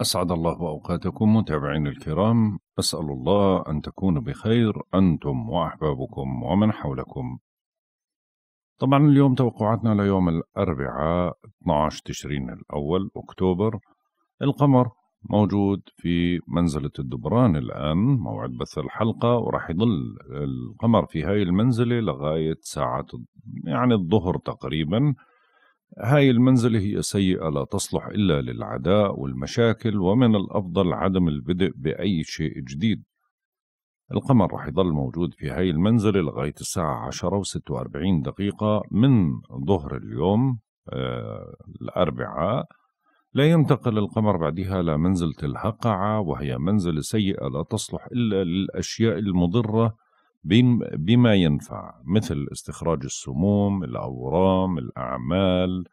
أسعد الله أوقاتكم متابعين الكرام. أسأل الله أن تكونوا بخير. أنتم وأحبابكم ومن حولكم. طبعا اليوم توقعاتنا ليوم الأربعاء 12 تشرين الأول أكتوبر. القمر موجود في منزلة الدبران الآن موعد بث الحلقة وراح يظل القمر في هاي المنزلة لغاية ساعة يعني الظهر تقريبا. هاي المنزلة هي سيئة لا تصلح إلا للعداء والمشاكل ومن الأفضل عدم البدء بأي شيء جديد. القمر رح يضل موجود في هاي المنزلة لغاية الساعة عشرة وستة وأربعين دقيقة من ظهر اليوم آه الأربعاء. لا ينتقل القمر بعدها لمنزلة الهقعة وهي منزلة سيئة لا تصلح إلا للأشياء المضرة بما ينفع مثل استخراج السموم الأورام الأعمال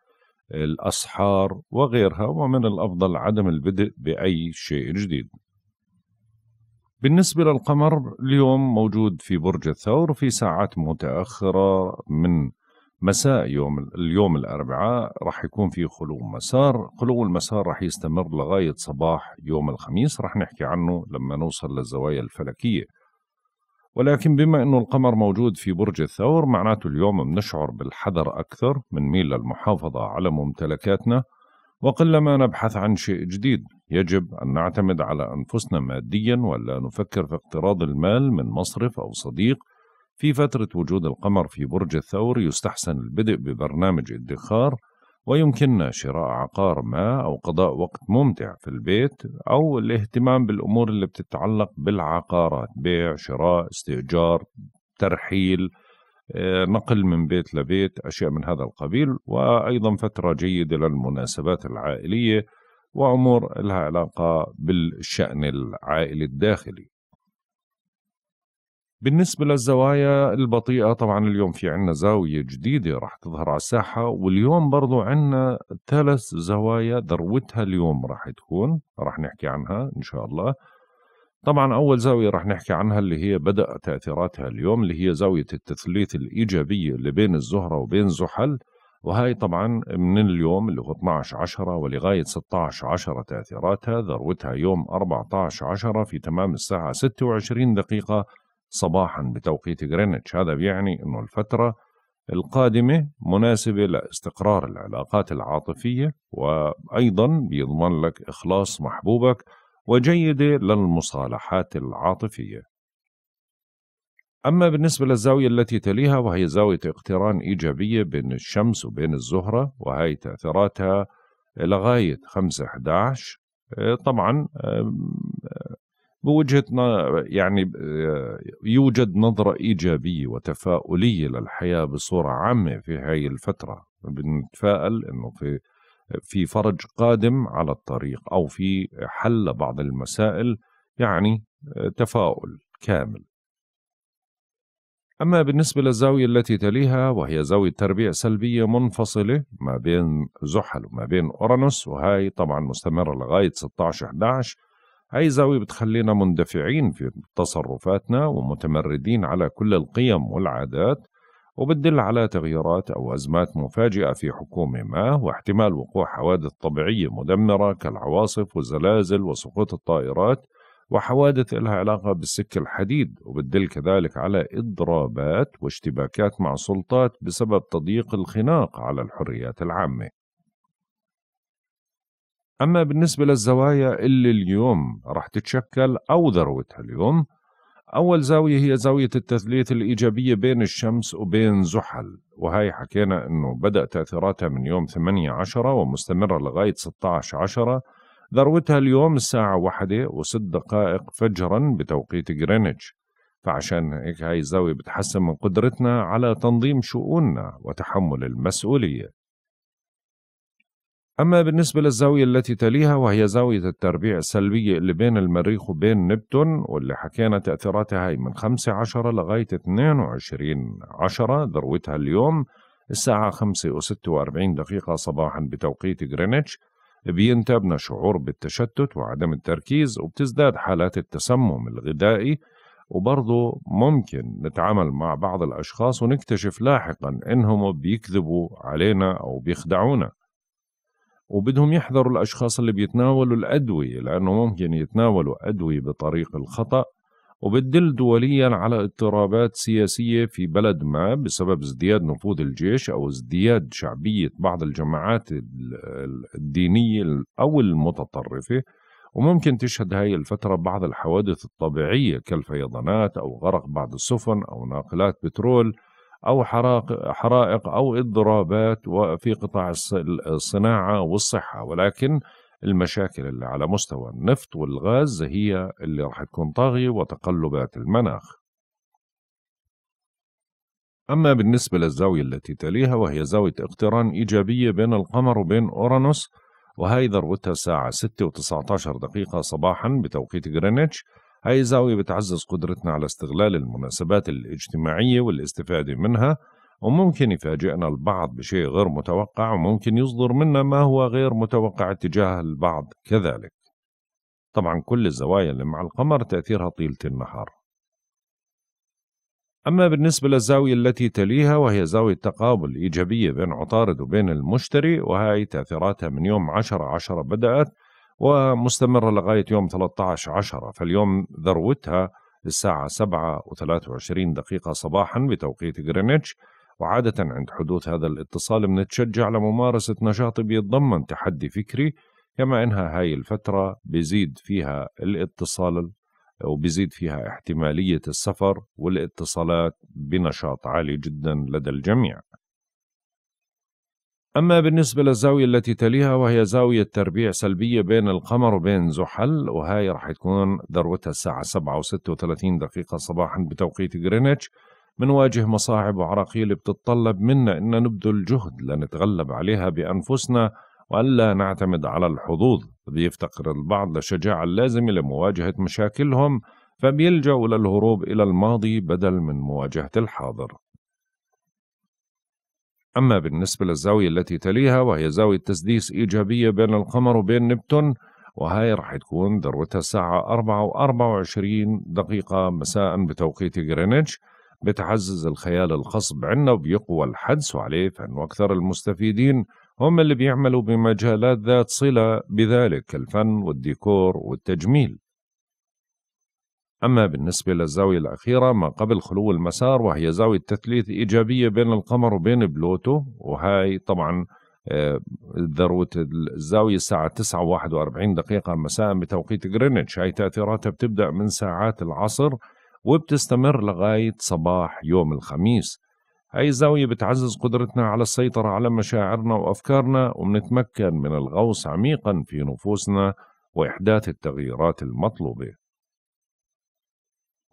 الأسحار وغيرها ومن الأفضل عدم البدء بأي شيء جديد. بالنسبة للقمر اليوم موجود في برج الثور في ساعات متأخرة من مساء يوم اليوم الأربعاء راح يكون في خلو مسار خلو المسار راح يستمر لغاية صباح يوم الخميس راح نحكي عنه لما نوصل للزوايا الفلكية. ولكن بما أنه القمر موجود في برج الثور معناته اليوم بنشعر بالحذر أكثر من ميل للمحافظة على ممتلكاتنا. وقلما نبحث عن شيء جديد يجب أن نعتمد على أنفسنا ماديا ولا نفكر في اقتراض المال من مصرف أو صديق. في فترة وجود القمر في برج الثور يستحسن البدء ببرنامج ادخار ويمكننا شراء عقار ما أو قضاء وقت ممتع في البيت أو الاهتمام بالأمور اللي بتتعلق بالعقارات بيع شراء استئجار ترحيل آه، نقل من بيت لبيت أشياء من هذا القبيل وأيضا فترة جيدة للمناسبات العائلية وأمور لها علاقة بالشأن العائلي الداخلي. بالنسبة للزوايا البطيئة طبعا اليوم في عنا زاوية جديدة راح تظهر على الساحة واليوم برضو عنا ثلاث زوايا ذروتها اليوم راح تكون راح نحكي عنها إن شاء الله. طبعا أول زاوية راح نحكي عنها اللي هي بدأ تأثيراتها اليوم اللي هي زاوية التثليث الإيجابية اللي بين الزهرة وبين زحل وهي طبعا من اليوم اللي هو 12 10 ولغاية 16 10 تأثيراتها ذروتها يوم 14 10 في تمام الساعة 26 دقيقة صباحا بتوقيت غرينتش. هذا بيعني أنه الفترة القادمة مناسبة لاستقرار العلاقات العاطفية وأيضا بيضمن لك إخلاص محبوبك وجيدة للمصالحات العاطفية. أما بالنسبة للزاوية التي تليها وهي زاوية اقتران إيجابية بين الشمس وبين الزهرة وهي تأثيراتها لغاية 5 11 طبعا بوجهة يعني آه، يوجد نظرة إيجابية وتفاؤلية للحياة بصورة عامة في هاي الفترة. بنتفائل إنه في في فرج قادم على الطريق أو في حل بعض المسائل يعني آه، تفاؤل كامل. أما بالنسبة للزاوية التي تليها وهي زاوية تربيع سلبية منفصلة ما بين زحل وما بين أورانوس وهي طبعا مستمرة لغاية 16 11 هاي زاوية بتخلينا مندفعين في تصرفاتنا ومتمردين على كل القيم والعادات وبتدل على تغيرات أو أزمات مفاجئة في حكومة ما واحتمال وقوع حوادث طبيعية مدمرة كالعواصف والزلازل وسقوط الطائرات وحوادث لها علاقة بالسك الحديد وبتدل كذلك على إضرابات واشتباكات مع سلطات بسبب تضييق الخناق على الحريات العامة. أما بالنسبة للزوايا اللي اليوم راح تتشكل أو ذروتها اليوم أول زاوية هي زاوية التثليث الإيجابية بين الشمس وبين زحل وهي حكينا أنه بدأ تأثيراتها من يوم 8 عشرة ومستمرة لغاية 16 عشرة. ذروتها اليوم الساعة واحدة وست دقائق فجرا بتوقيت غرينتش. فعشان هيك هاي الزاوية بتحسن من قدرتنا على تنظيم شؤوننا وتحمل المسؤولية. أما بالنسبة للزاوية التي تليها وهي زاوية التربيع السلبية اللي بين المريخ وبين نبتون واللي حكينا تأثيراتها هي من 5 عشرة لغاية 22 عشرة ذروتها اليوم الساعة 5 و46 دقيقة صباحا بتوقيت غرينتش. بينتابنا شعور بالتشتت وعدم التركيز وبتزداد حالات التسمم الغذائي. وبرضه ممكن نتعامل مع بعض الأشخاص ونكتشف لاحقا إنهم بيكذبوا علينا أو بيخدعونا. وبدهم يحذروا الأشخاص اللي بيتناولوا الأدوية لأنه ممكن يتناولوا أدوية بطريق الخطأ وبتدل دوليا على اضطرابات سياسية في بلد ما بسبب ازدياد نفوذ الجيش أو ازدياد شعبية بعض الجماعات الدينية أو المتطرفة. وممكن تشهد هاي الفترة بعض الحوادث الطبيعية كالفيضانات أو غرق بعض السفن أو ناقلات بترول. أو حرائق أو اضطرابات في قطاع الصناعة والصحة. ولكن المشاكل اللي على مستوى النفط والغاز هي اللي راح تكون طاغية وتقلبات المناخ. أما بالنسبة للزاوية التي تليها وهي زاوية اقتران إيجابية بين القمر وبين أورانوس وهي ذروتها الساعة 6 و19 دقيقة صباحا بتوقيت غرينتش هاي الزاوية بتعزز قدرتنا على استغلال المناسبات الاجتماعية والاستفادة منها وممكن يفاجئنا البعض بشيء غير متوقع وممكن يصدر منا ما هو غير متوقع تجاه البعض كذلك. طبعا كل الزوايا اللي مع القمر تأثيرها طيلة النهار. أما بالنسبة للزاوية التي تليها وهي زاوية تقابل إيجابية بين عطارد وبين المشتري وهي تأثيراتها من يوم 10 10 بدأت ومستمرة لغاية يوم 13 10 فاليوم ذروتها الساعة 7 و23 دقيقة صباحا بتوقيت غرينتش. وعادة عند حدوث هذا الاتصال بنتشجع لممارسة نشاط بيتضمن تحدي فكري كما إنها هاي الفترة بيزيد فيها الاتصال وبيزيد فيها احتمالية السفر والاتصالات بنشاط عالي جدا لدى الجميع. أما بالنسبة للزاوية التي تليها وهي زاوية تربيع سلبية بين القمر وبين زحل وهي راح تكون ذروتها الساعة 7 و36 دقيقة صباحا بتوقيت غرينتش منواجه مصاعب وعراقيل بتتطلب منا إن نبذل جهد لنتغلب عليها بأنفسنا وألا نعتمد على الحظوظ. بيفتقر البعض للشجاعة اللازمة لمواجهة مشاكلهم فبيلجأوا للهروب إلى الماضي بدل من مواجهة الحاضر. أما بالنسبة للزاوية التي تليها وهي زاوية تسديس إيجابية بين القمر وبين نبتون وهاي راح تكون ذروتها الساعة 4 و24 دقيقة مساء بتوقيت غرينتش. بتعزز الخيال الخصب عنا وبيقوى الحدس عليه فإنه أكثر المستفيدين هم اللي بيعملوا بمجالات ذات صلة بذلك كالفن والديكور والتجميل. أما بالنسبة للزاوية الأخيرة ما قبل خلو المسار وهي زاوية تثليث إيجابية بين القمر وبين بلوتو وهاي طبعا آه، ذروة الزاوية الساعة 9 41 دقيقة مساء بتوقيت غرينتش. هاي تأثيراتها بتبدأ من ساعات العصر وبتستمر لغاية صباح يوم الخميس. هاي الزاوية بتعزز قدرتنا على السيطرة على مشاعرنا وأفكارنا وبنتمكن من الغوص عميقا في نفوسنا وإحداث التغييرات المطلوبة.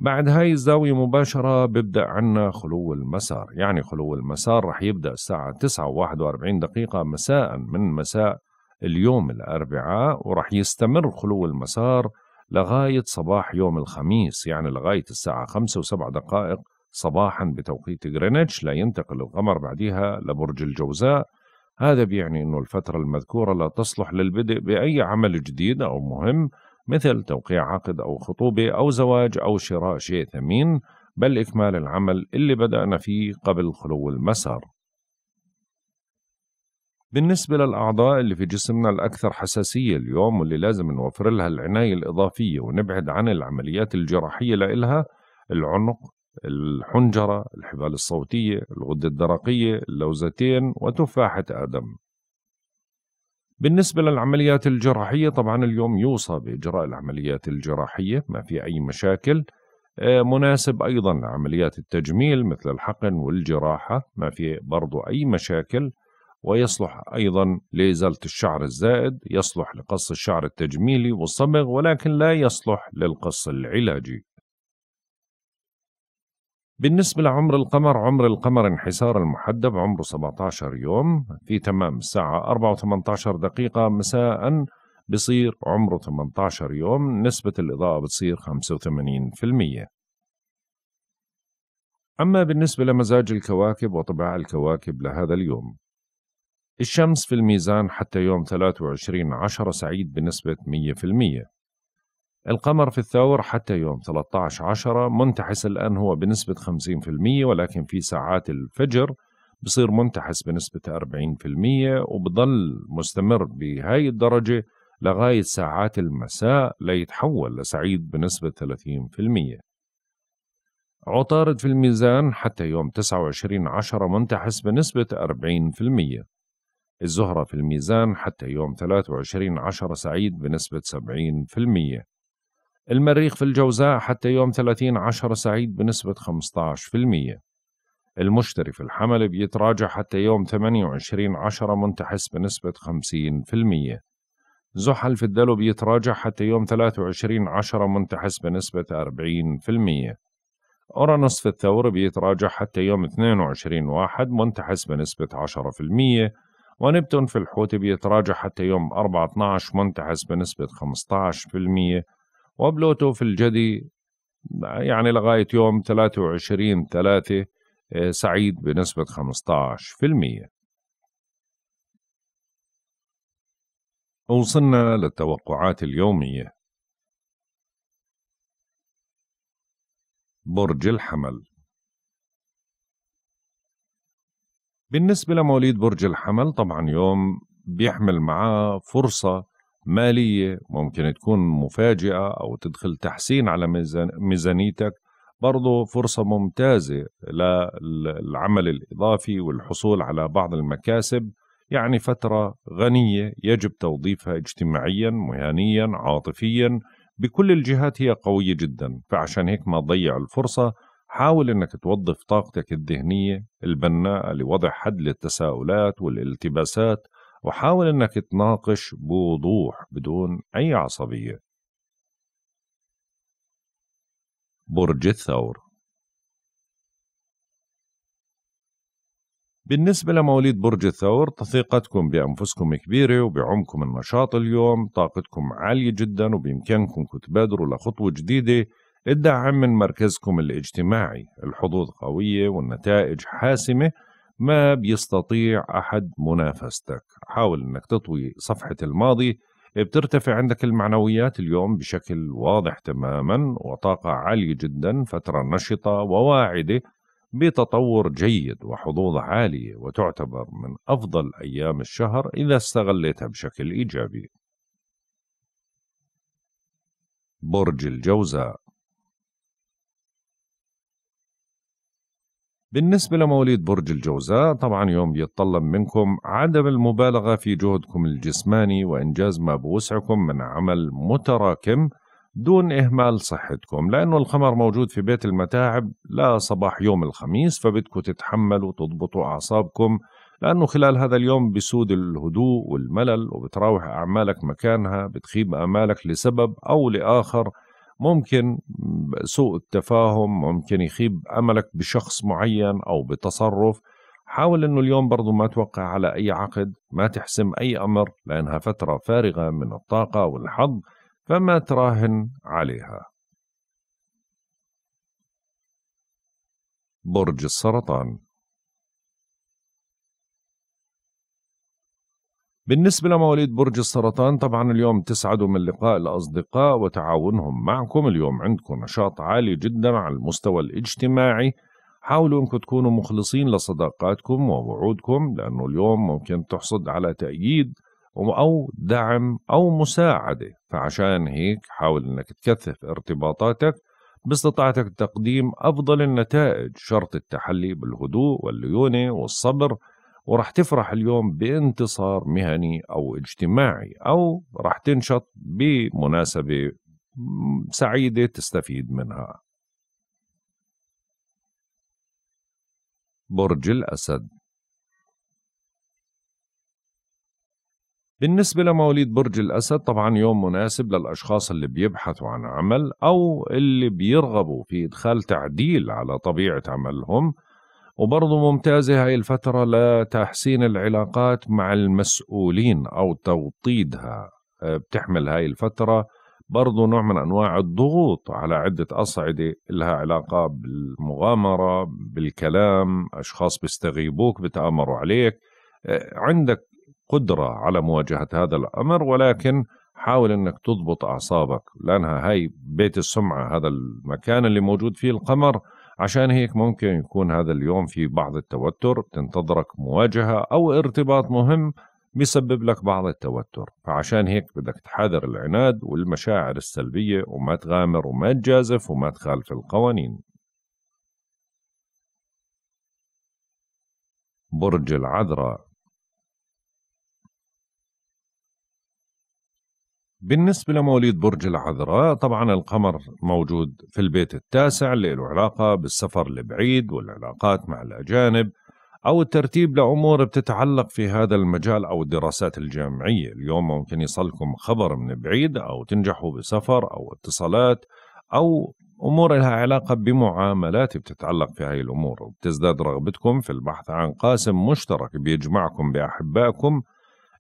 بعد هاي الزاوية مباشرة بيبدأ عنا خلو المسار. يعني خلو المسار رح يبدأ الساعة 9 و41 دقيقة مساء من مساء اليوم الأربعاء ورح يستمر خلو المسار لغاية صباح يوم الخميس يعني لغاية الساعة 5 و7 دقائق صباحا بتوقيت غرينتش. لا ينتقل القمر بعدها لبرج الجوزاء. هذا بيعني أنه الفترة المذكورة لا تصلح للبدء بأي عمل جديد أو مهم. مثل توقيع عقد أو خطوبة أو زواج أو شراء شيء ثمين بل إكمال العمل اللي بدأنا فيه قبل خلو المسار. بالنسبة للأعضاء اللي في جسمنا الأكثر حساسية اليوم واللي لازم نوفر لها العناية الإضافية ونبعد عن العمليات الجراحية لإلها العنق الحنجرة الحبال الصوتية الغدة الدرقية اللوزتين وتفاحة آدم. بالنسبة للعمليات الجراحية طبعا اليوم يوصى بإجراء العمليات الجراحية ما في أي مشاكل. آه، مناسب أيضا لعمليات التجميل مثل الحقن والجراحة ما في برضو أي مشاكل. ويصلح أيضا لإزالة الشعر الزائد يصلح لقص الشعر التجميلي والصبغ ولكن لا يصلح للقص العلاجي. بالنسبة لعمر القمر عمر القمر انحسار المحدب عمره 17 يوم في تمام الساعة 4 و18 دقيقة مساء بصير عمره 18 يوم نسبة الإضاءة بتصير 85% أما بالنسبة لمزاج الكواكب وطباع الكواكب لهذا اليوم الشمس في الميزان حتى يوم 23 عشرة سعيد بنسبة 100% القمر في الثور حتى يوم 13 عشرة منتحس الآن هو بنسبة 50% ولكن في ساعات الفجر بصير منتحس بنسبة 40% وبضل مستمر بهاي الدرجة لغاية ساعات المساء ليتحول لسعيد بنسبة 30% عطارد في الميزان حتى يوم 29 عشرة منتحس بنسبة 40% الزهرة في الميزان حتى يوم 23 عشرة سعيد بنسبة 70% المريخ في الجوزاء حتى يوم 30 عشرة سعيد بنسبة 15% المشتري في الحمل بيتراجع حتى يوم 28 عشرة منتحس بنسبة 50% زحل في الدلو بيتراجع حتى يوم 23 عشرة منتحس بنسبة 40% أورانوس في الثور بيتراجع حتى يوم 22 واحد منتحس بنسبة 10% ونبتون في الحوت بيتراجع حتى يوم 4 12 منتحس بنسبة 15% وبلوتو في الجدي يعني لغاية يوم 23 3 آه، سعيد بنسبة 15% وصلنا للتوقعات اليومية. برج الحمل. بالنسبة لمواليد برج الحمل طبعا يوم بيحمل معاه فرصة مالية ممكن تكون مفاجئة أو تدخل تحسين على ميزانيتك. برضو فرصة ممتازة للعمل الإضافي والحصول على بعض المكاسب يعني فترة غنية يجب توظيفها اجتماعيا مهنيا عاطفيا. بكل الجهات هي قوية جدا. فعشان هيك ما تضيع الفرصة حاول إنك توظف طاقتك الذهنية البناءة لوضع حد للتساؤلات والالتباسات. وحاول إنك تناقش بوضوح بدون أي عصبية. برج الثور. بالنسبة لمواليد برج الثور ثقتكم بأنفسكم كبيرة وبعمكم النشاط اليوم. طاقتكم عالية جدا وبإمكانكم تبادروا لخطوة جديدة. الدعم من مركزكم الاجتماعي. الحظوظ قوية والنتائج حاسمة. ما بيستطيع أحد منافستك. حاول أنك تطوي صفحة الماضي. بترتفع عندك المعنويات اليوم بشكل واضح تماما وطاقة عالية جدا فترة نشطة وواعدة بتطور جيد وحظوظ عالية وتعتبر من أفضل أيام الشهر إذا استغلتها بشكل إيجابي. برج الجوزاء بالنسبة لمواليد برج الجوزاء طبعا يوم بيتطلب منكم عدم المبالغة في جهدكم الجسماني وإنجاز ما بوسعكم من عمل متراكم دون إهمال صحتكم لأنه الخمر موجود في بيت المتاعب لا صباح يوم الخميس فبدكم تتحملوا وتضبطوا أعصابكم لأنه خلال هذا اليوم بسود الهدوء والملل وبتراوح أعمالك مكانها بتخيب آمالك لسبب أو لآخر ممكن سوء التفاهم ممكن يخيب أملك بشخص معين أو بتصرف. حاول إنه اليوم برضو ما توقع على أي عقد ما تحسم أي أمر لأنها فترة فارغة من الطاقة والحظ فما تراهن عليها. برج السرطان بالنسبة لمواليد برج السرطان طبعا اليوم تسعدوا من لقاء الأصدقاء وتعاونهم معكم. اليوم عندكم نشاط عالي جدا على المستوى الاجتماعي. حاولوا أنكم تكونوا مخلصين لصداقاتكم ووعودكم لأنه اليوم ممكن تحصد على تأييد أو دعم أو مساعدة. فعشان هيك حاول أنك تكثف ارتباطاتك باستطاعتك تقديم أفضل النتائج شرط التحلي بالهدوء والليونة والصبر ورح تفرح اليوم بانتصار مهني أو اجتماعي أو رح تنشط بمناسبة سعيدة تستفيد منها. برج الأسد. بالنسبة لمواليد برج الأسد طبعا يوم مناسب للأشخاص اللي بيبحثوا عن عمل أو اللي بيرغبوا في إدخال تعديل على طبيعة عملهم وبرضه ممتازة هاي الفترة لتحسين العلاقات مع المسؤولين أو توطيدها آه، بتحمل هاي الفترة. برضو نوع من أنواع الضغوط على عدة أصعدة لها علاقة بالمغامرة بالكلام أشخاص بيستغيبوك بتآمروا عليك. آه، عندك قدرة على مواجهة هذا الأمر ولكن حاول أنك تضبط أعصابك لأنها هاي بيت السمعة هذا المكان اللي موجود فيه القمر. عشان هيك ممكن يكون هذا اليوم في بعض التوتر تنتظرك مواجهة أو ارتباط مهم بيسبب لك بعض التوتر. فعشان هيك بدك تحاذر العناد والمشاعر السلبية وما تغامر وما تجازف وما تخالف القوانين. برج العذراء بالنسبة لمواليد برج العذراء طبعا القمر موجود في البيت التاسع اللي له علاقة بالسفر البعيد والعلاقات مع الأجانب أو الترتيب لأمور بتتعلق في هذا المجال أو الدراسات الجامعية. اليوم ممكن يصلكم خبر من بعيد أو تنجحوا بسفر أو اتصالات أو أمور لها علاقة بمعاملات بتتعلق في هاي الأمور. وبتزداد رغبتكم في البحث عن قاسم مشترك بيجمعكم بأحبائكم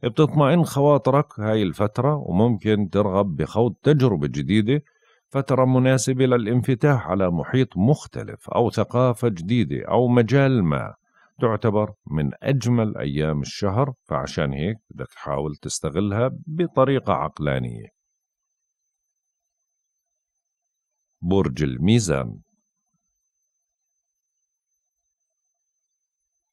بتطمئن خواطرك هاي الفترة وممكن ترغب بخوض تجربة جديدة فترة مناسبة للانفتاح على محيط مختلف أو ثقافة جديدة أو مجال ما. تعتبر من أجمل أيام الشهر فعشان هيك بدك تحاول تستغلها بطريقة عقلانية. برج الميزان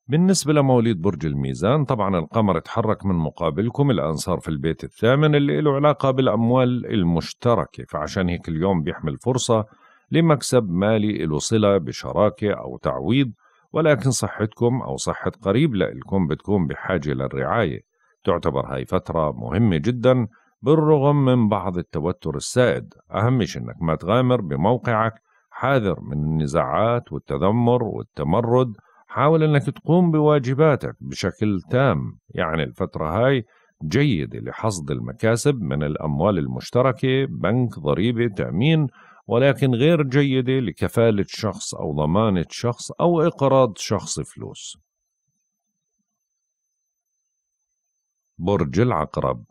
بالنسبة لمواليد برج الميزان طبعا القمر تحرك من مقابلكم الآن صار في البيت الثامن اللي له علاقة بالأموال المشتركة فعشان هيك اليوم بيحمل فرصة لمكسب مالي له صلة بشراكة أو تعويض ولكن صحتكم أو صحة قريب لكم بتكون بحاجة للرعاية. تعتبر هاي فترة مهمة جدا بالرغم من بعض التوتر السائد. أهم شيء أنك ما تغامر بموقعك حاذر من النزاعات والتذمر والتمرد حاول أنك تقوم بواجباتك بشكل تام. يعني الفترة هاي جيدة لحصد المكاسب من الأموال المشتركة بنك ضريبة تأمين ولكن غير جيدة لكفالة شخص أو ضمانة شخص أو إقراض شخص فلوس. برج العقرب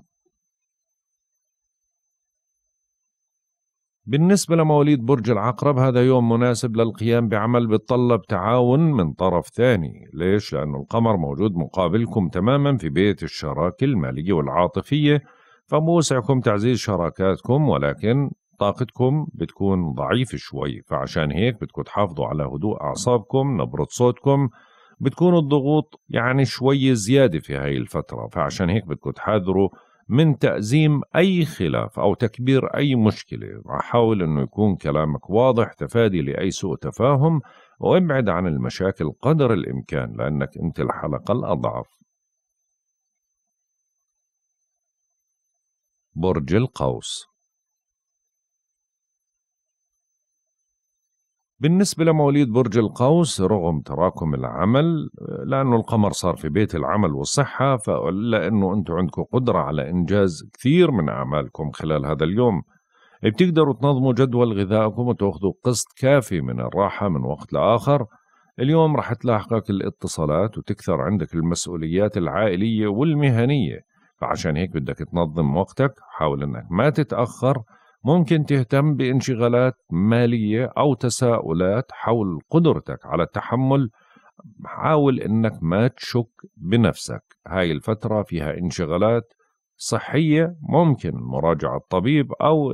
بالنسبة لمواليد برج العقرب هذا يوم مناسب للقيام بعمل بيتطلب تعاون من طرف ثاني. ليش؟ لأنه القمر موجود مقابلكم تماما في بيت الشراكة المالية والعاطفية. فموسعكم تعزيز شراكاتكم ولكن طاقتكم بتكون ضعيفة شوي. فعشان هيك بدكم تحافظوا على هدوء أعصابكم نبرة صوتكم بتكون الضغوط يعني شوي زيادة في هاي الفترة. فعشان هيك بدكم تحاذروا من تأزيم أي خلاف أو تكبير أي مشكلة حاول أنه يكون كلامك واضح تفادي لأي سوء تفاهم وابعد عن المشاكل قدر الإمكان لأنك أنت الحلقة الأضعف. برج القوس بالنسبة لمواليد برج القوس رغم تراكم العمل لأنه القمر صار في بيت العمل والصحة فإلا أنه أنتم عندكم قدرة على إنجاز كثير من أعمالكم خلال هذا اليوم. بتقدروا تنظموا جدول غذائكم وتأخذوا قسط كافي من الراحة من وقت لآخر. اليوم رح تلاحقك الاتصالات وتكثر عندك المسؤوليات العائلية والمهنية. فعشان هيك بدك تنظم وقتك حاول أنك ما تتأخر. ممكن تهتم بانشغالات مالية أو تساؤلات حول قدرتك على التحمل. حاول إنك ما تشك بنفسك. هاي الفترة فيها انشغالات صحية ممكن مراجعة طبيب أو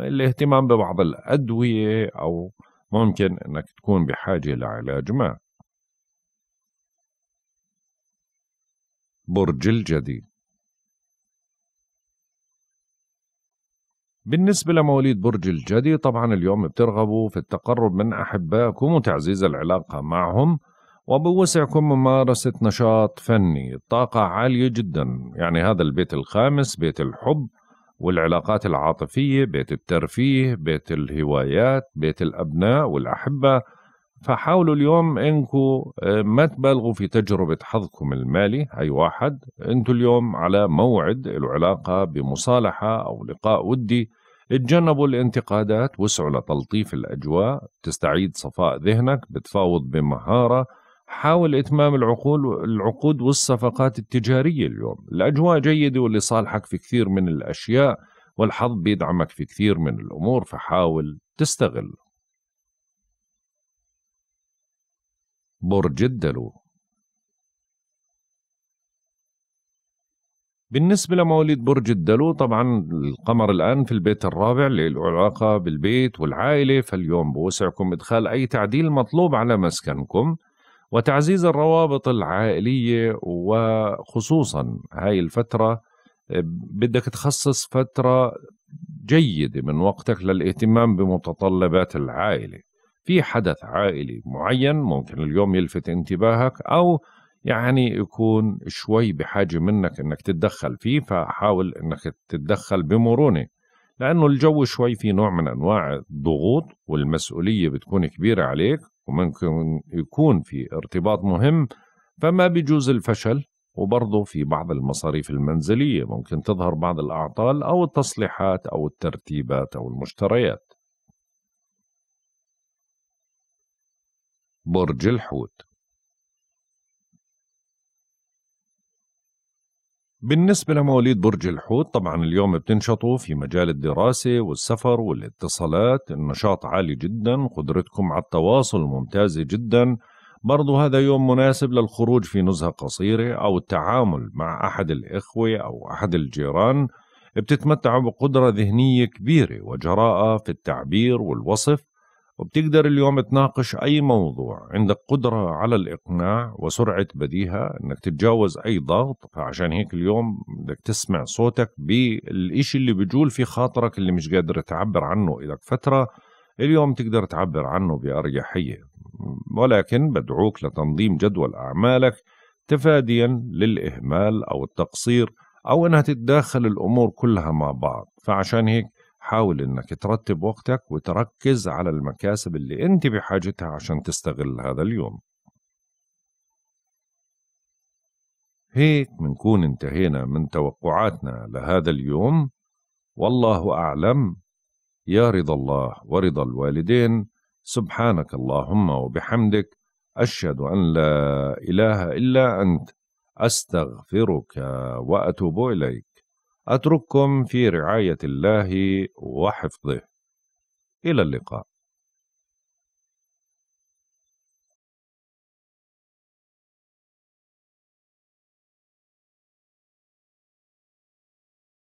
الاهتمام ببعض الأدوية أو ممكن إنك تكون بحاجة لعلاج ما. برج الجدي بالنسبة لمواليد برج الجدي طبعا اليوم بترغبوا في التقرب من أحبائكم وتعزيز العلاقة معهم وبوسعكم ممارسة نشاط فني. الطاقة عالية جدا. يعني هذا البيت الخامس بيت الحب والعلاقات العاطفية بيت الترفيه بيت الهوايات بيت الأبناء والأحبة. فحاولوا اليوم انكم آه، ما تبالغوا في تجربة حظكم المالي هاي واحد. أنتوا اليوم على موعد له علاقة بمصالحة أو لقاء ودي. اتجنبوا الانتقادات وسعوا لتلطيف الأجواء. تستعيد صفاء ذهنك بتفاوض بمهارة. حاول إتمام العقول العقود والصفقات التجارية اليوم. الأجواء جيدة واللي صالحك في كثير من الأشياء والحظ بيدعمك في كثير من الأمور فحاول تستغل. برج الدلو بالنسبة لمواليد برج الدلو طبعا القمر الآن في البيت الرابع له علاقة بالبيت والعائلة فاليوم بوسعكم إدخال أي تعديل مطلوب على مسكنكم وتعزيز الروابط العائلية وخصوصا هاي الفترة. بدك تخصص فترة جيدة من وقتك للاهتمام بمتطلبات العائلة. في حدث عائلي معين ممكن اليوم يلفت انتباهك أو يعني يكون شوي بحاجة منك إنك تتدخل فيه فحاول إنك تتدخل بمرونة لأنه الجو شوي في نوع من أنواع الضغوط والمسؤولية بتكون كبيرة عليك وممكن يكون في ارتباط مهم فما بيجوز الفشل وبرضه في بعض المصاريف المنزلية ممكن تظهر بعض الأعطال أو التصليحات أو الترتيبات أو المشتريات. برج الحوت. بالنسبة لمواليد برج الحوت طبعا اليوم بتنشطوا في مجال الدراسة والسفر والاتصالات النشاط عالي جدا قدرتكم على التواصل ممتازة جدا. برضو هذا يوم مناسب للخروج في نزهة قصيرة أو التعامل مع أحد الإخوة أو أحد الجيران. بتتمتعوا بقدرة ذهنية كبيرة وجراءة في التعبير والوصف. وبتقدر اليوم تناقش أي موضوع عندك قدرة على الإقناع وسرعة بديهة أنك تتجاوز أي ضغط فعشان هيك اليوم بدك تسمع صوتك بالإشي اللي بجول في خاطرك اللي مش قادر تعبر عنه إلك فترة اليوم تقدر تعبر عنه بأريحية. ولكن بدعوك لتنظيم جدول أعمالك تفاديا للإهمال أو التقصير أو أنها تتداخل الأمور كلها مع بعض. فعشان هيك حاول إنك ترتب وقتك وتركز على المكاسب اللي أنت بحاجتها عشان تستغل هذا اليوم. هيك بنكون انتهينا من توقعاتنا لهذا اليوم. والله أعلم. يا رضا الله ورضا الوالدين. سبحانك اللهم وبحمدك. أشهد أن لا إله إلا أنت. أستغفرك وأتوب إليك. أترككم في رعاية الله وحفظه. إلى اللقاء.